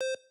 you